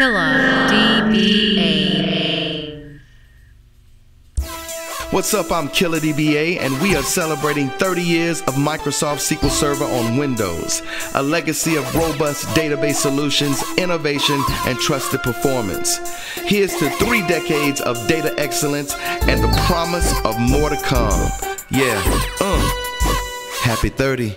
Killa DBA. What's up? I'm Killa DBA, and we are celebrating 30 years of Microsoft SQL Server on Windows, a legacy of robust database solutions, innovation, and trusted performance. Here's to three decades of data excellence and the promise of more to come. Yeah, uh, happy 30.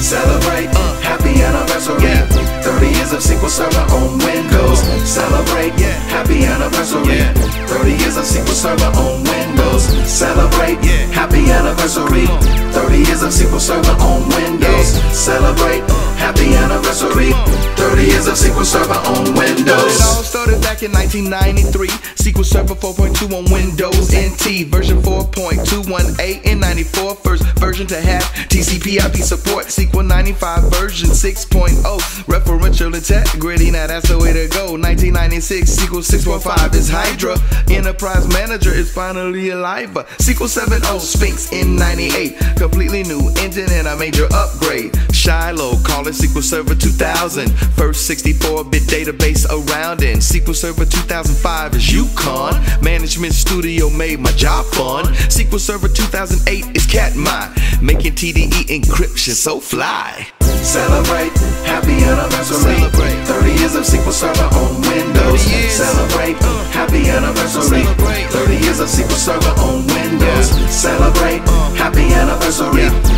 Celebrate, uh, happy anniversary. Yeah. 30 years of SQL Server on Windows. Celebrate, Yeah. happy anniversary. Yeah. 30 years of SQL Server on Windows. Celebrate, Yeah. happy anniversary. 30 years of SQL Server on Windows. Celebrate, happy anniversary. 30 years of SQL Server on Windows. It all started back in 1993. SQL Server 4.2 on Windows NT, version 4.218 in 94. First version to have TCP/IP support. SQL 95 version 6.0, referential integrity. Now that's the way to go. 1996 SQL 6.5 is Hydra. Enterprise Manager is finally alive. SQL 7.0 Sphinx in 98, completely new engine and a major upgrade. Shiloh, call it SQL Server 2000. First 64-bit database around in SQL Server 2005 is Yukon. Management Studio made my job fun. SQL Server 2008 is Katmai, making TDE encryption so fly. Celebrate, happy anniversary. Celebrate. 30 years of SQL Server on Windows. Celebrate, Uh. happy anniversary. Celebrate. 30 years of SQL Server on Windows. Yeah. Celebrate, Uh. happy anniversary. Yeah.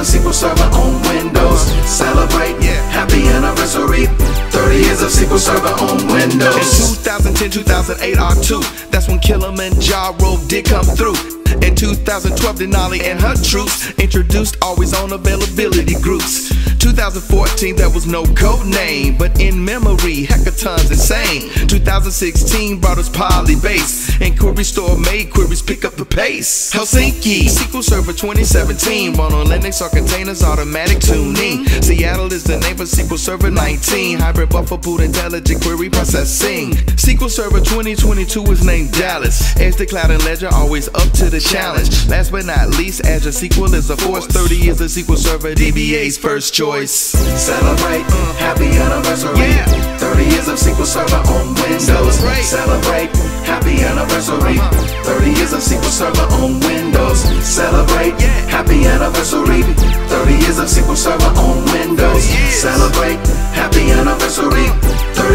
30 years of SQL Server on Windows. Celebrate, Yeah. happy anniversary. 30 years of SQL Server on Windows. In Windows. 2010, 2008 R2, that's when Kilimanjaro did come through. In 2012, Denali and her troops introduced always on availability groups. 2014, there was no code name, but in memory, Hekaton's insane. 2016 brought us Polybase, and Query Store made queries pick up the pace. Helsinki, SQL Server 2017, run on Linux or containers, automatic tuning. Seattle is the name for SQL Server 19, hybrid buffer pool intelligent query processing. SQL Server 2022 is named Dallas. Edge the cloud and ledger always up to the challenge. Last but not least, Azure SQL is a force. 30 years of SQL Server, DBA's first choice. Celebrate, happy anniversary. Yeah. 30 years of SQL Server on Windows. Celebrate. Celebrate, happy anniversary. Uh-huh. 30 years of SQL Server on Windows. Celebrate, Yeah. happy anniversary. 30 years of SQL Server on Windows. Celebrate, happy anniversary. 30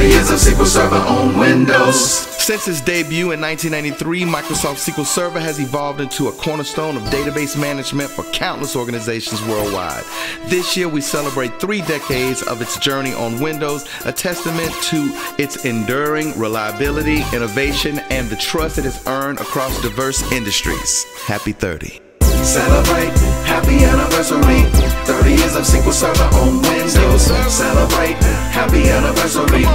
years of SQL Server on Windows. Since its debut in 1993, Microsoft SQL Server has evolved into a cornerstone of database management for countless organizations worldwide. This year, we celebrate three decades of its journey on Windows, a testament to its enduring reliability, innovation, and the trust it has earned across diverse industries. Happy 30. Celebrate, happy anniversary. 30 years of SQL Server on Windows. Celebrate, happy anniversary.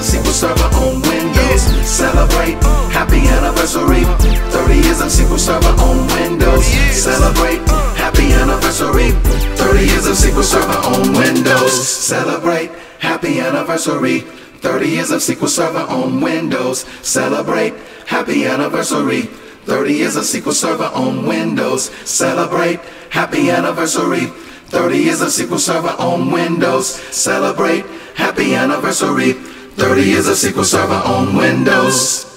30 years of SQL Server on Windows. Celebrate, happy anniversary. 30 years of SQL Server on Windows. Celebrate, happy anniversary. 30 years of SQL Server on Windows. Celebrate, happy anniversary. 30 years of SQL Server on Windows. Celebrate, happy anniversary. 30 years of SQL Server on Windows. Celebrate, happy anniversary. 30 years of SQL Server on Windows. Celebrate, happy anniversary. 30 years of SQL Server on Windows.